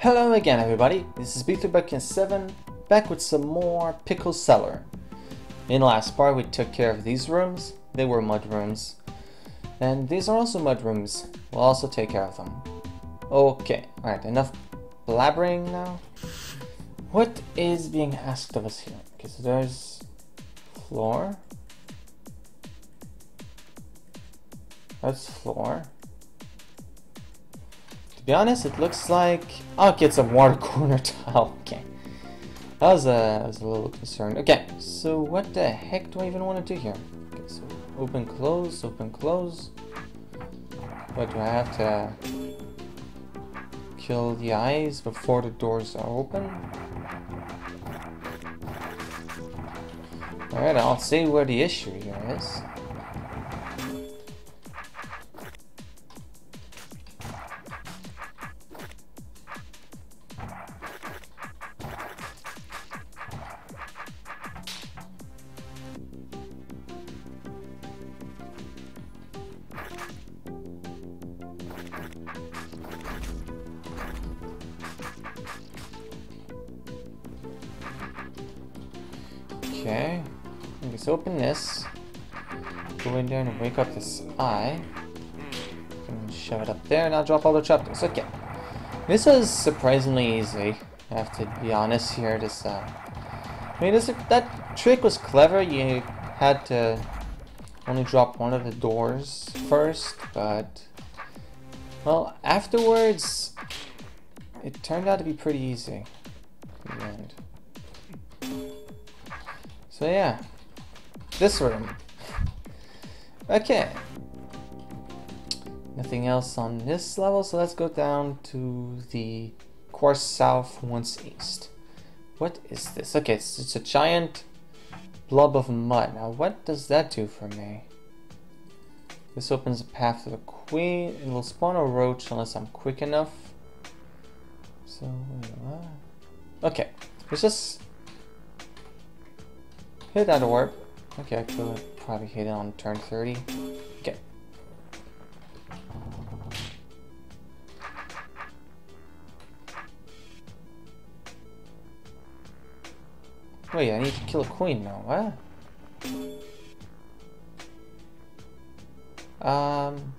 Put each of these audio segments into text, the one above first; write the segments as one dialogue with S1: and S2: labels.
S1: Hello again everybody, this is BeethroBudkin7, back with some more Pickle Cellar. In the last part we took care of these rooms, they were mud rooms. And these are also mud rooms, we'll also take care of them. Okay, alright, enough blabbering now. What is being asked of us here? Okay, so there's floor. That's floor. To be honest, it looks like... Okay, it's a water corner tile. Okay. That was, I was a little concerned. Okay, so what the heck do I even want to do here? Okay, so open, close, open, close. What, do I have to kill the eyes before the doors are open? Alright, I'll see where the issue here is. Okay. Let's open this. Go in there and wake up this eye. And shove it up there and I'll drop all the trapdoors. Okay. This is surprisingly easy. I have to be honest here. This, uh, I mean, this that trick was clever. You had to only drop one of the doors first, but well, afterwards, it turned out to be pretty easy. So yeah, this room. Okay. Nothing else on this level, so let's go down to the course south once east. What is this? Okay, it's, it's a giant blob of mud. Now what does that do for me? This opens a path to the queen. It will spawn a roach unless I'm quick enough. So, okay. Let's just hit that orb. Okay, I could probably hit it on turn 30. Okay. Wait, I need to kill a queen now. What? Um.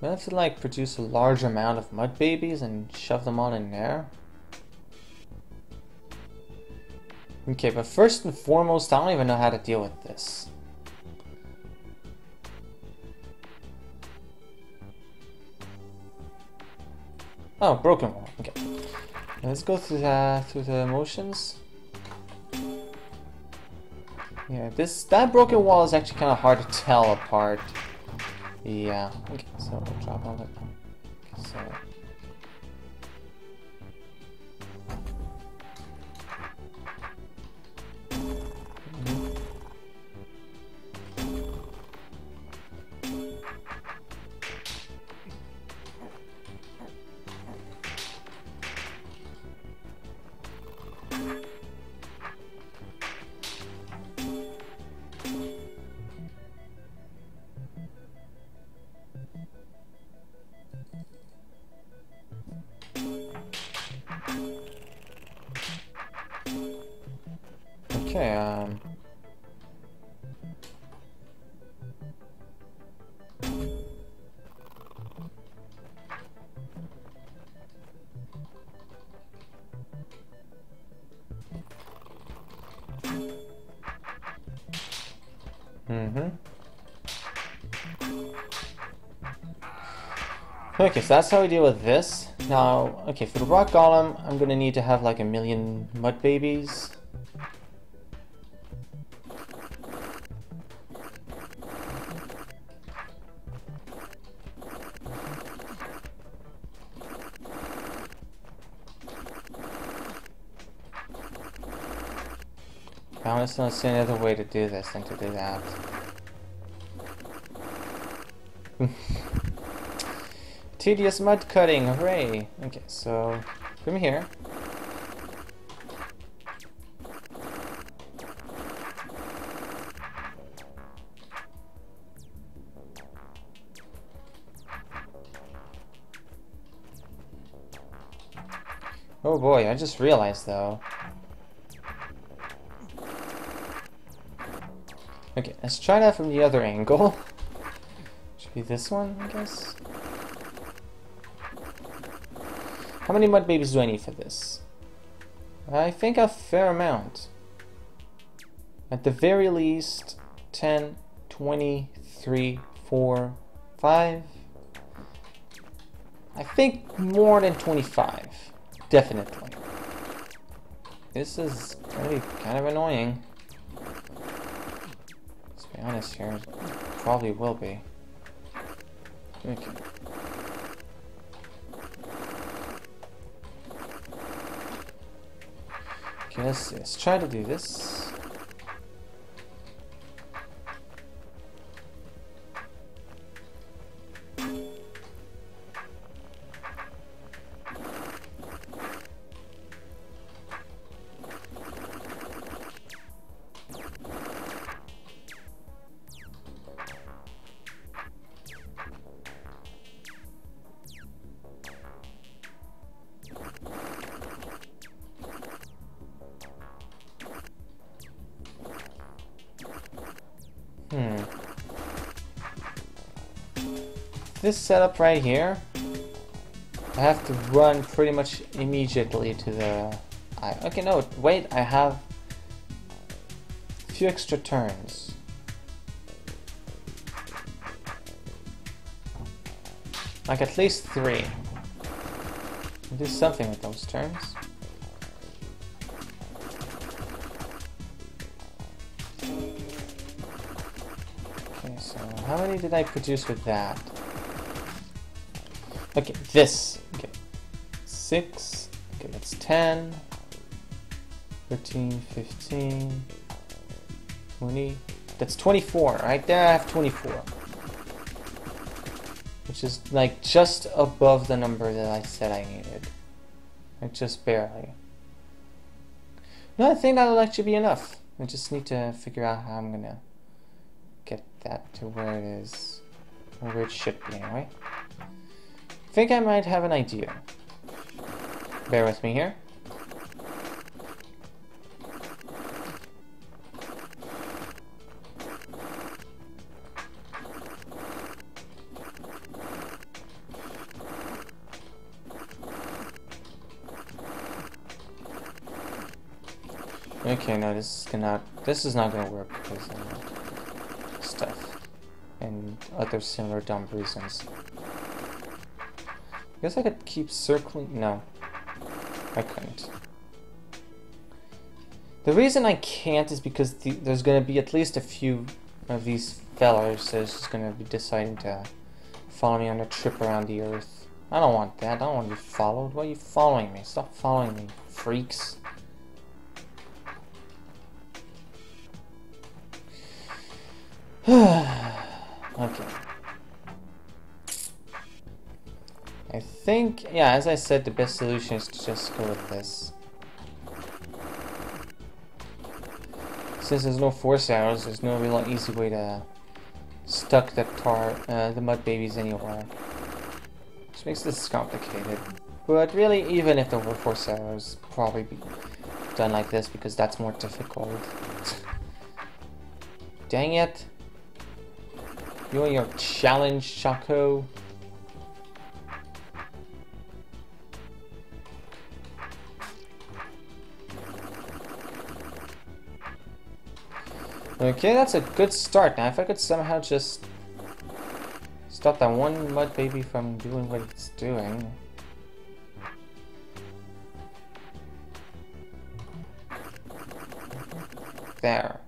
S1: I have to like produce a large amount of mud babies and shove them all in there. Okay, but first and foremost, I don't even know how to deal with this. Oh, broken wall. Okay. Let's go through the through the motions. Yeah, this that broken wall is actually kind of hard to tell apart. Yeah. Okay, so drop all that. Okay, so. Mm-hmm. Okay, so that's how we deal with this. Now, okay, for the rock golem, I'm gonna need to have like a million mud babies. I don't see any other way to do this than to do that. tedious mud cutting, hooray! Okay, so from here. Oh boy, I just realized though. Okay, let's try that from the other angle. Should be this one, I guess. How many mud babies do I need for this? I think a fair amount. At the very least, 10, 20, 3, 4, 5. I think more than 25. Definitely. This is gonna be kind of annoying. Be honest here. Probably will be. Okay. Okay, let's. Let's try to do this. This setup right here, I have to run pretty much immediately to the... I, okay, no, wait, I have a few extra turns. Like at least three. Do something with those turns. Okay, so how many did I produce with that? Okay, this. Okay. Six. Okay, that's 10. 13, 15, 20. That's 24. Right there I have 24. Which is like just above the number that I said I needed. Like just barely. No, I think that'll actually be enough. I just need to figure out how I'm gonna get that to where it is, where it should be anyway. Think I might have an idea. Bear with me here. Okay, no, this is gonna, this is not gonna work because uh, stuff and other similar dumb reasons. I guess I could keep circling. No, I couldn't. The reason I can't is because the, there's gonna be at least a few of these fellers that's just gonna be deciding to follow me on a trip around the earth. I don't want that. I don't want to be followed. Why are you following me? Stop following me, freaks. I think, yeah, as I said, the best solution is to just go with this. Since there's no force arrows, there's no real easy way to stuck the tar, uh, the mud babies anywhere. Which makes this complicated. But really, even if there were force arrows, probably be done like this because that's more difficult. Dang it! You want your challenge, Shaco? Okay, that's a good start. Now, if I could somehow just stop that one mud baby from doing what it's doing. There.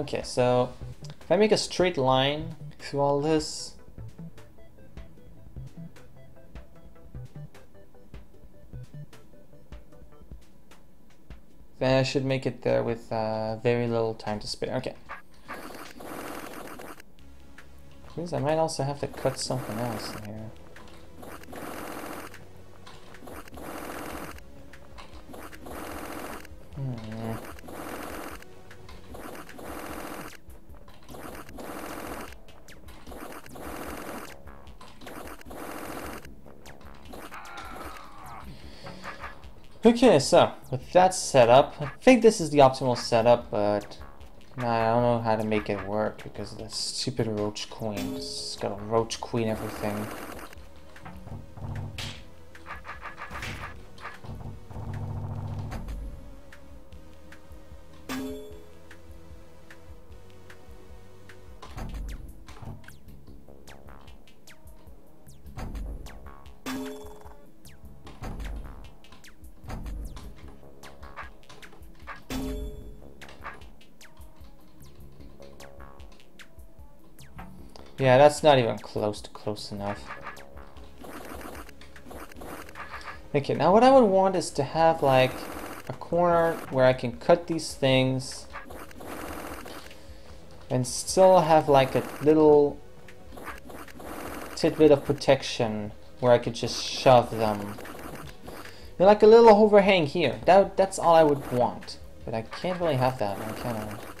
S1: Okay, so if I make a straight line through all this, then I should make it there with uh, very little time to spare. Okay. Means I might also have to cut something else in here. Okay, so with that setup, I think this is the optimal setup, but I don't know how to make it work because of the stupid roach queen. It's got a roach queen everything. Yeah, that's not even close to close enough. Okay, now what I would want is to have like a corner where I can cut these things and still have like a little tidbit of protection where I could just shove them. They're like a little overhang here. That that's all I would want. But I can't really have that. I kind of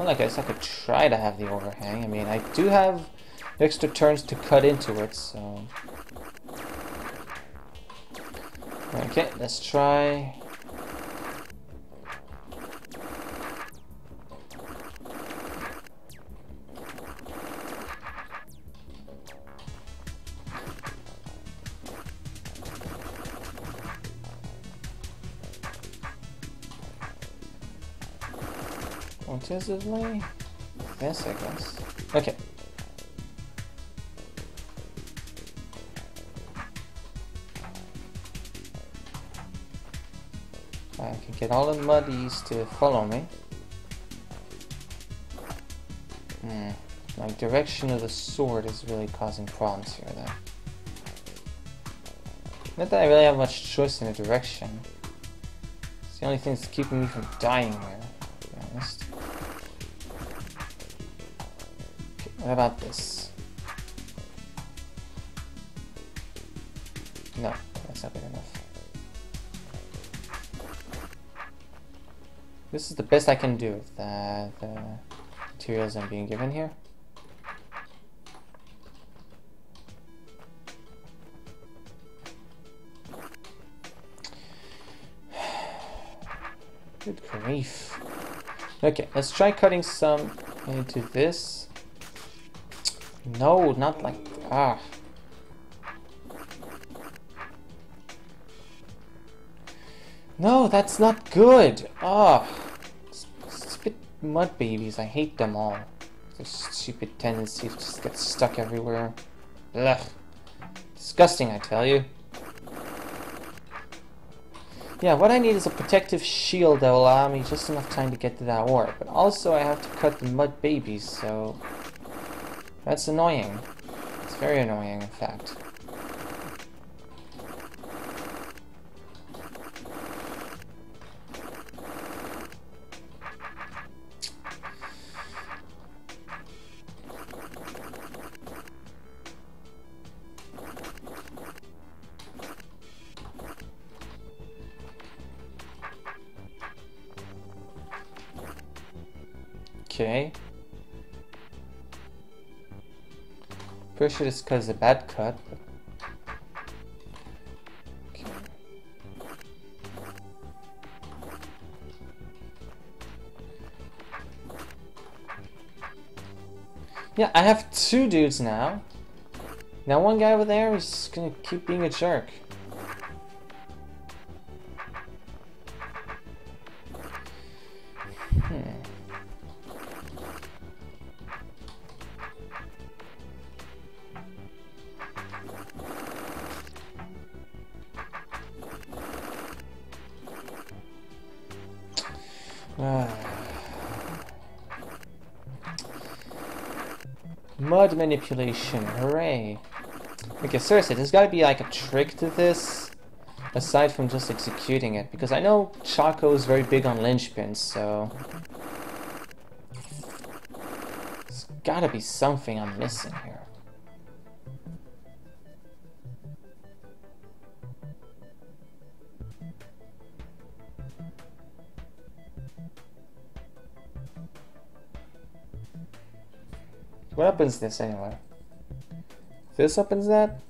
S1: well, I guess I could try to have the overhang. I mean, I do have extra turns to cut into it, so... Okay, let's try... Alternatively, yes, I guess. Okay. I can get all the muddies to follow me. Hmm. My direction of the sword is really causing problems here, though. Not that I really have much choice in the direction. It's the only thing that's keeping me from dying here, What about this? No, that's not good enough. This is the best I can do with the, the materials I'm being given here. Good grief. Okay, let's try cutting some into this. No, not like... Ah. No, that's not good. Ah. Stupid mud babies. I hate them all. Their stupid tendency to just get stuck everywhere. Ugh. Disgusting, I tell you. Yeah, what I need is a protective shield that will allow me just enough time to get to that ore. But also I have to cut the mud babies, so... That's annoying. It's very annoying, in fact. Okay. Pretty sure it's because of bad cut. Yeah, I have two dudes now. Now one guy over there is gonna keep being a jerk. Mud manipulation, hooray. Okay, seriously, there's gotta be like a trick to this, aside from just executing it, because I know Choco is very big on linchpins, so... There's gotta be something I'm missing here. Opens this anyway? This opens that?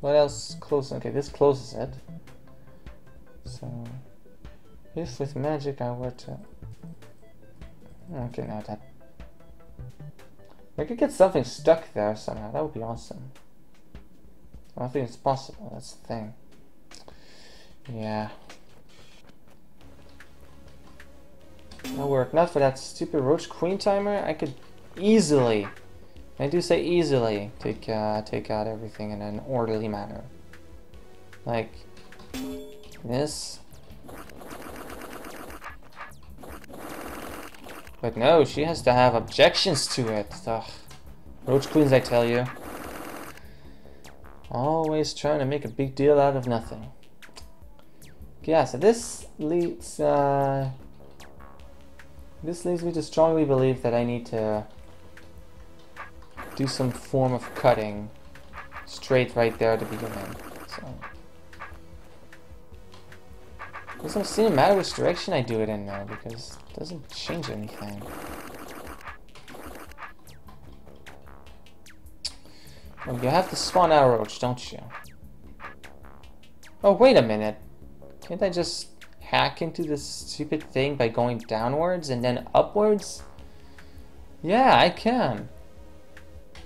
S1: What else closes? Okay, this closes it. So, if with magic I were to... Okay, now that... I could get something stuck there somehow, that would be awesome. I don't think it's possible, that's the thing. Yeah. That'll work. Not for that stupid Roach Queen timer, I could easily, I do say easily, take uh, take out everything in an orderly manner. Like this. But no, she has to have objections to it. Ugh. Roach Queens, I tell you. Always trying to make a big deal out of nothing. Yeah, so this leads, uh, this leads me to strongly believe that I need to do some form of cutting straight right there at the beginning. So It doesn't seem to matter which direction I do it in now because it doesn't change anything. You have to spawn out roach, don't you? Oh, wait a minute. Can't I just hack into this stupid thing by going downwards and then upwards? Yeah, I can.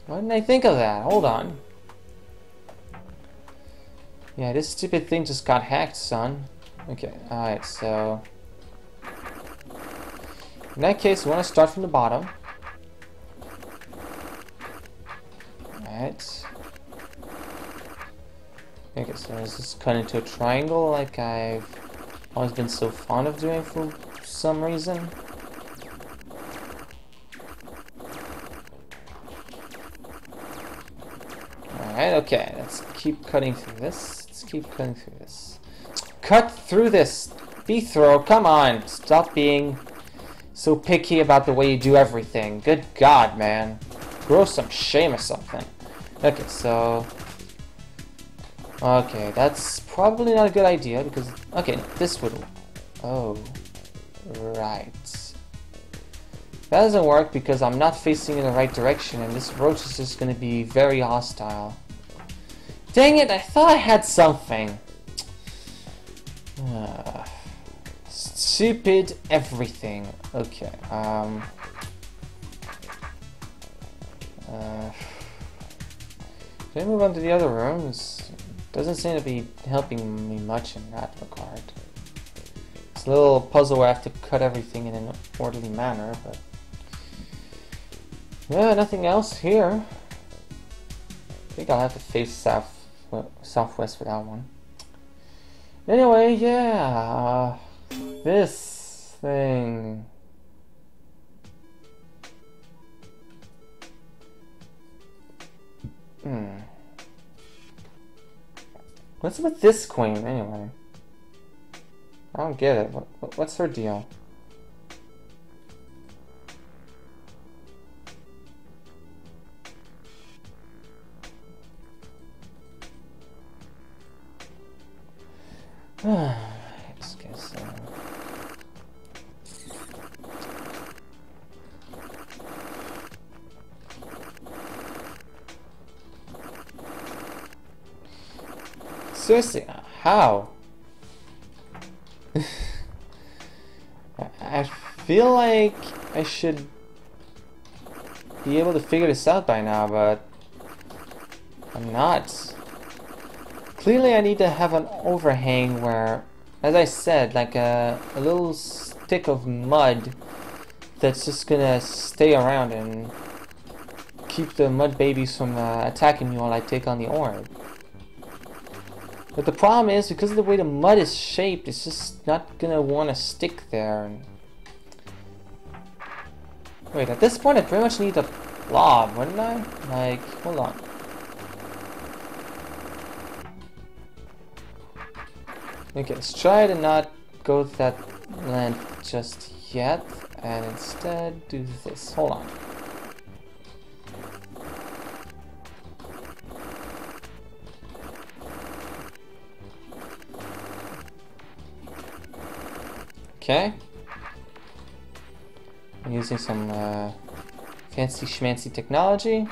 S1: Why didn't I think of that? Hold on. Yeah, this stupid thing just got hacked, son. Okay, alright, so... In that case, we want to start from the bottom. Alright. Okay, so let's just cut into a triangle like I've always been so fond of doing for some reason. Alright, okay, let's keep cutting through this. Let's keep cutting through this. Cut through this! Beethro, come on! Stop being so picky about the way you do everything. Good God, man. Grow some shame or something. Okay, so... Okay, that's probably not a good idea because... Okay, this would... Oh. Right. That doesn't work because I'm not facing in the right direction and this roach is just going to be very hostile. Dang it, I thought I had something. Stupid everything. Okay, um... Uh, I move on to the other rooms? Doesn't seem to be helping me much in that regard. It's a little puzzle where I have to cut everything in an orderly manner, but... Yeah, nothing else here. I think I'll have to face south Southwest for that one. Anyway, yeah, this thing. Hmm. What's with this queen, anyway? I don't get it. What, what's her deal? Seriously, how? I feel like I should be able to figure this out by now, but I'm not. Clearly I need to have an overhang where, as I said, like a, a little stick of mud that's just gonna stay around and keep the mud babies from uh, attacking me while I take on the orb. But the problem is, because of the way the mud is shaped, it's just not gonna want to stick there. Wait, at this point I pretty much need a blob, wouldn't I? Like, hold on. Okay, let's try to not go to that land just yet, and instead do this. Hold on. Okay. I'm using some uh, fancy schmancy technology.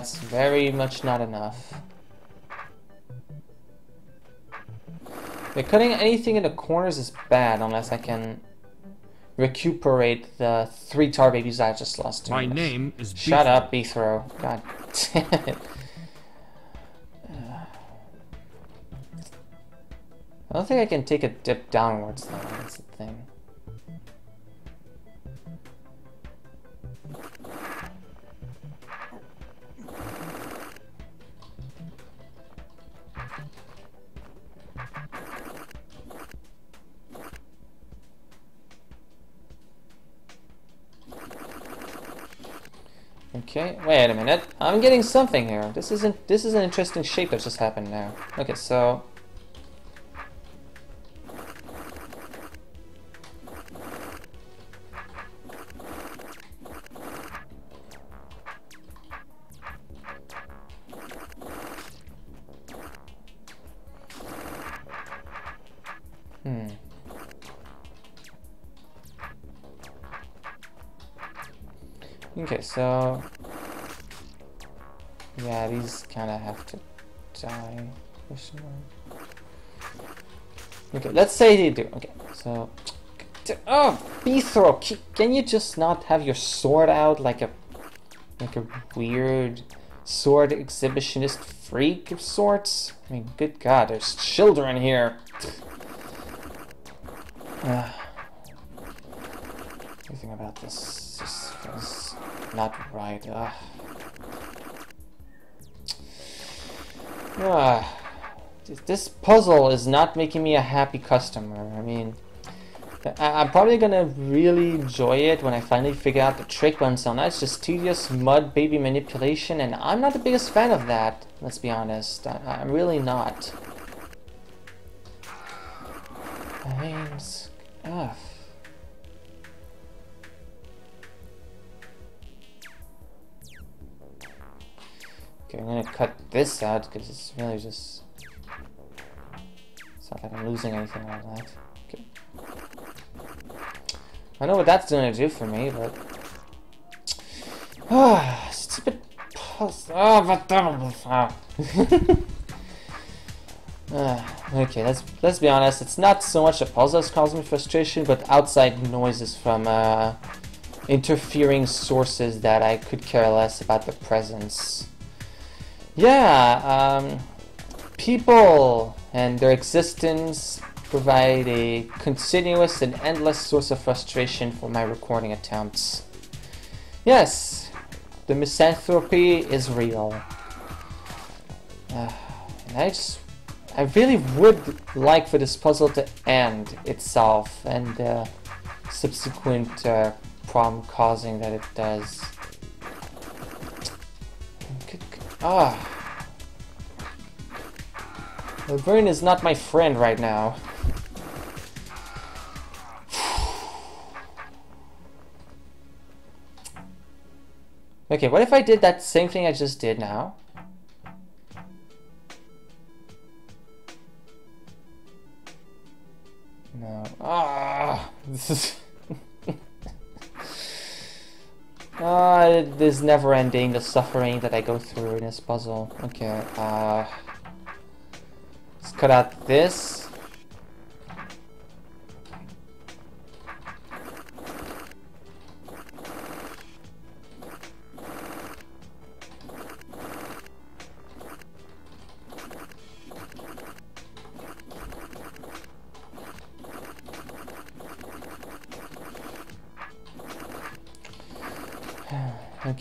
S1: That's very much not enough. Yeah, cutting anything in the corners is bad unless I can recuperate the three tar babies I just lost.
S2: My name is
S1: Shut up, Beethro. God damn it. I don't think I can take a dip downwards though, Okay, wait a minute. I'm getting something here. This isn't this is an interesting shape that just happened now. Okay, so so yeah, these kind of have to die. Okay, let's say they do. Okay, so oh, Beethro, can you just not have your sword out like a like a weird sword exhibitionist freak of sorts? I mean, good God, there's children here. Uh, everything about this just feels not right. Uh, this puzzle is not making me a happy customer. I mean, I am probably gonna really enjoy it when I finally figure out the trick, but until now it's just tedious mud baby manipulation, and I'm not the biggest fan of that, let's be honest. I, I'm really not. Names. Ugh. Okay, I'm gonna cut this out because it's really just. It's not like I'm losing anything of that. Okay. I know what that's gonna do for me, but. Ah, stupid. Oh, but. Ah. Uh, okay, let's let's be honest. It's not so much the puzzle that's causing me frustration, but outside noises from uh, interfering sources that I could care less about the presence. Yeah, um, people and their existence provide a continuous and endless source of frustration for my recording attempts. Yes, the misanthropy is real. Uh, and I just I really would like for this puzzle to end itself and the subsequent uh, problem causing that it does. Ah. The brain is not my friend right now. okay, what if I did that same thing I just did now? No. Ah, this is. Ah, this never ending, the suffering that I go through in this puzzle. Okay, uh. Let's cut out this.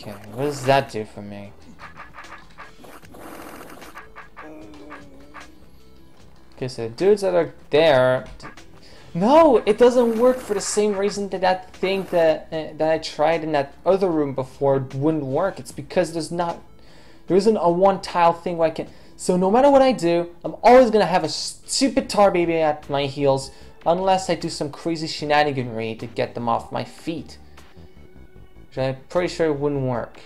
S1: Okay, what does that do for me? Okay, so the dudes that are there... No, it doesn't work for the same reason that that thing that uh, that I tried in that other room before wouldn't work. It's because there's not... There isn't a one tile thing where I can... So no matter what I do, I'm always gonna have a stupid tar baby at my heels unless I do some crazy shenaniganry to get them off my feet. I'm pretty sure it wouldn't work.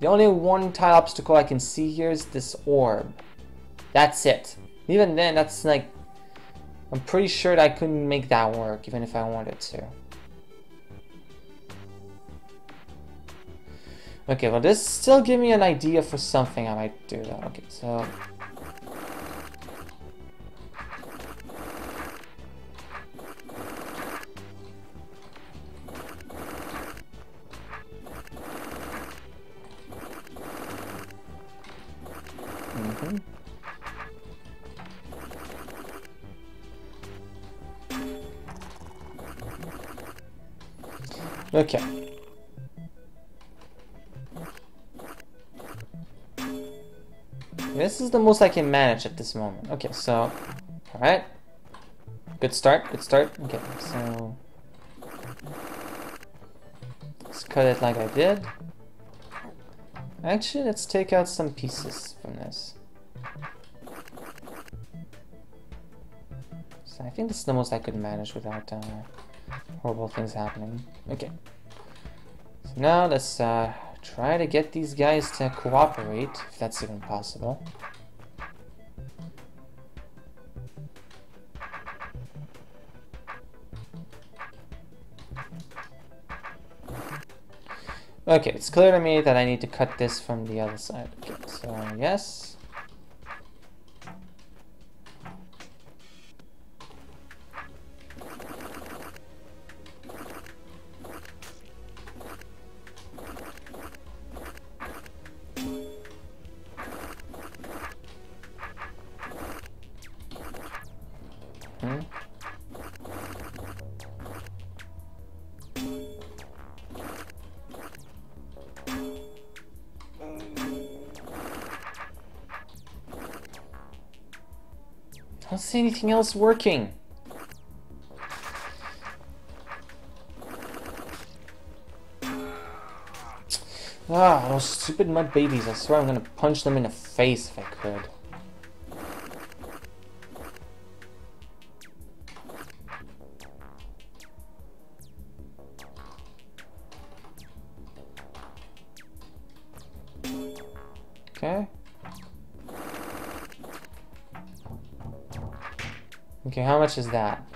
S1: The only one tile obstacle I can see here is this orb. That's it. Even then, that's like... I'm pretty sure I couldn't make that work, even if I wanted to. Okay, well this still give me an idea for something I might do though. Okay, so... Okay. This is the most I can manage at this moment. Okay, so, alright. Good start, good start. Okay, so... Let's cut it like I did. Actually, let's take out some pieces from this. So I think this is the most I could manage without uh, horrible things happening. Okay. So now let's uh, try to get these guys to cooperate, if that's even possible. Okay, it's clear to me that I need to cut this from the other side. Okay, so yes. Anything else working. Ah, those stupid mud babies. I swear I'm gonna punch them in the face if I could. Okay, how much is that?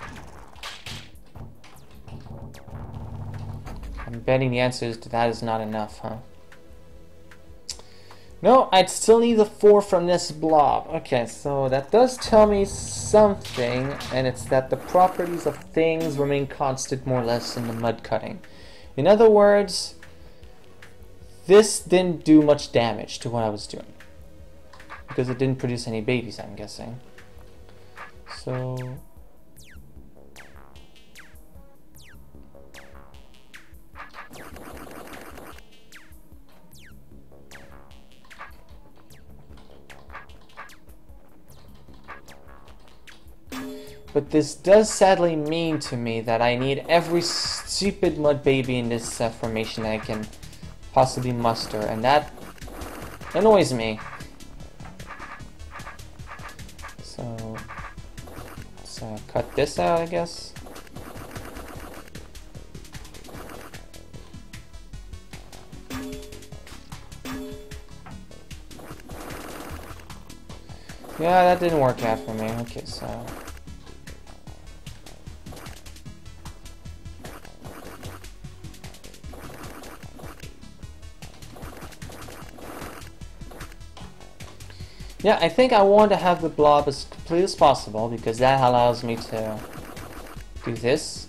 S1: I'm betting the answer is that is not enough, huh? No, I'd still need the 4 from this blob. Okay, so that does tell me something, and it's that the properties of things remain constant more or less in the mud cutting. In other words, this didn't do much damage to what I was doing. Because it didn't produce any babies, I'm guessing. So... But this does sadly mean to me that I need every stupid mud baby in this uh, formation I can possibly muster, and that annoys me. Cut this out, I guess. Yeah, that didn't work out for me. Okay, so... Yeah, I think I want to have the blob as complete as possible because that allows me to do this.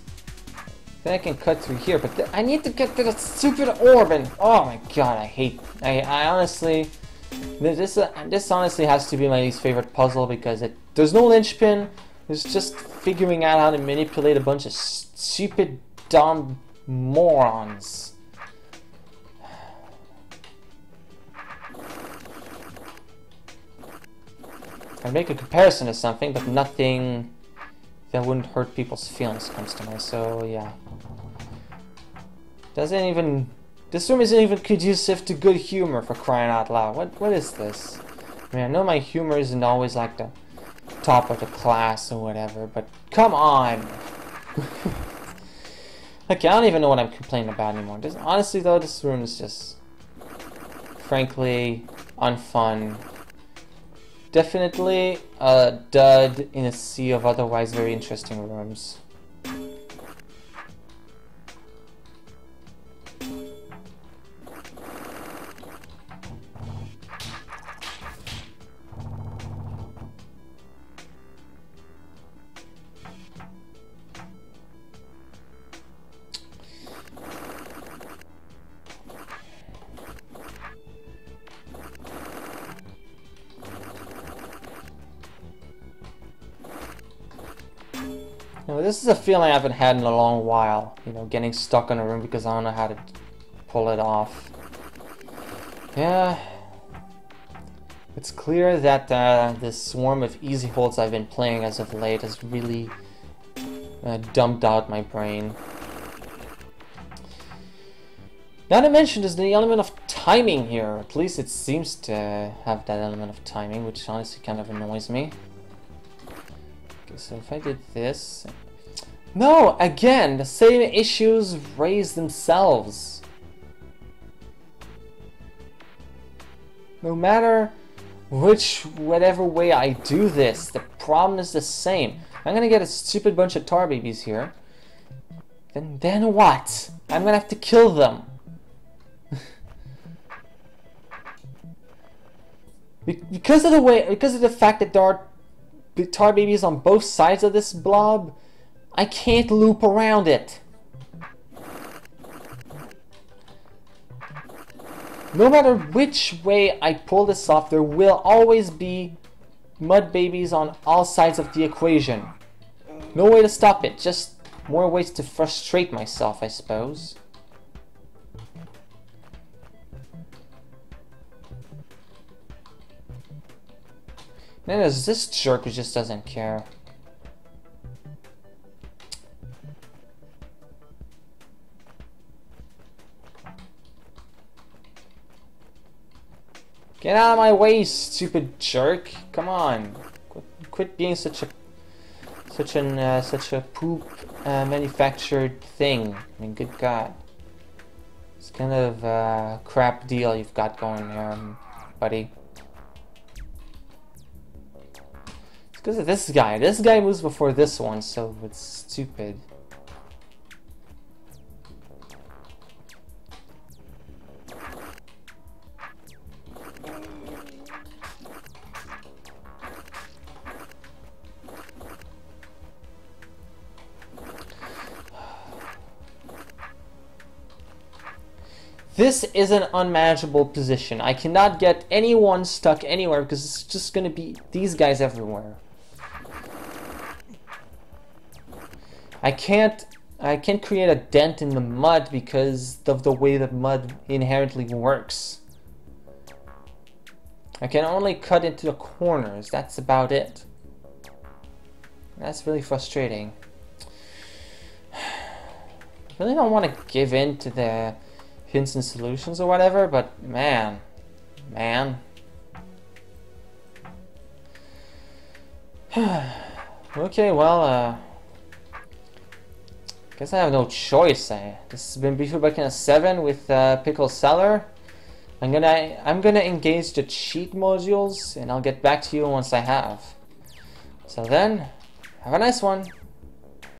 S1: Then I can cut through here, but I need to get to the stupid orb and oh my god, I hate. I, I honestly, this uh, this honestly has to be my least favorite puzzle because it there's no linchpin. It's just figuring out how to manipulate a bunch of stupid, dumb Morons. I make a comparison to something, but nothing that wouldn't hurt people's feelings comes to mind, so yeah. Doesn't even... This room isn't even conducive to good humor for crying out loud. What What is this? I mean, I know my humor isn't always like the top of the class or whatever, but come on! okay, I don't even know what I'm complaining about anymore. This, honestly though, this room is just... Frankly, unfun. Definitely a dud in a sea of otherwise very interesting rooms. Know, this is a feeling I haven't had in a long while. You know, getting stuck in a room because I don't know how to pull it off. Yeah. It's clear that uh, this swarm of easy holds I've been playing as of late has really uh, dumped out my brain. Not to mention, there's the element of timing here. At least it seems to have that element of timing, which honestly kind of annoys me. Okay, so if I did this... No! Again! The same issues raise themselves! No matter which, whatever way I do this, the problem is the same. I'm gonna get a stupid bunch of tar babies here. Then, then what? I'm gonna have to kill them. because of the way, because of the fact that there are tar babies on both sides of this blob, I can't loop around it. No matter which way I pull this off, there will always be mud babies on all sides of the equation. No way to stop it, just more ways to frustrate myself, I suppose. Then there's this jerk who just doesn't care. Get out of my way, stupid jerk! Come on, quit, quit being such a such an uh, such a poop uh, manufactured thing. I mean, good God, it's kind of uh, crap deal you've got going there, buddy. This guy. This guy moves before this one, so it's stupid. This is an unmanageable position. I cannot get anyone stuck anywhere because it's just going to be these guys everywhere. I can't I can't create a dent in the mud because of the way the mud inherently works. I can only cut into the corners, that's about it. That's really frustrating. I really don't want to give in to the hints and solutions or whatever, but man, man. okay, well, uh, guess I have no choice. I, this has been BeethroBudkin07 with uh, Pickle Cellar. I'm gonna I'm gonna engage the cheat modules and I'll get back to you once I have. So then, have a nice one.